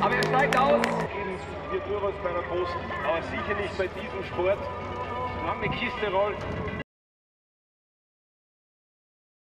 Aber er steigt aus. Wir Duros bei einer großen, aber sicher nicht bei diesem Sport. Lange Kiste rollt.